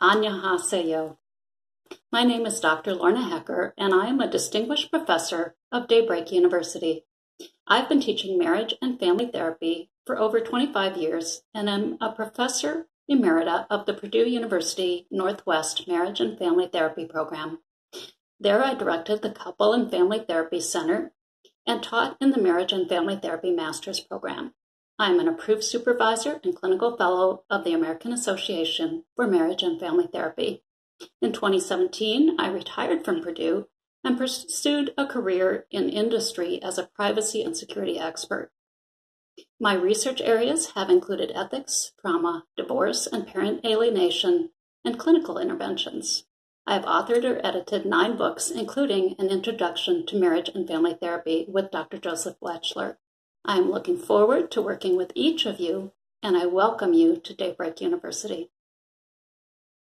Annyeonghaseyo. My name is Dr. Lorna Hecker, and I am a distinguished professor of Daybreak University. I've been teaching marriage and family therapy for over 25 years and am a professor emerita of the Purdue University Northwest Marriage and Family Therapy Program. There, I directed the Couple and Family Therapy Center and taught in the Marriage and Family Therapy Master's Program. I am an approved supervisor and clinical fellow of the American Association for Marriage and Family Therapy. In 2017, I retired from Purdue and pursued a career in industry as a privacy and security expert. My research areas have included ethics, trauma, divorce and parent alienation, and clinical interventions. I have authored or edited nine books, including an introduction to marriage and family therapy with Dr. Joseph Wetchler. I am looking forward to working with each of you, and I welcome you to Daybreak University.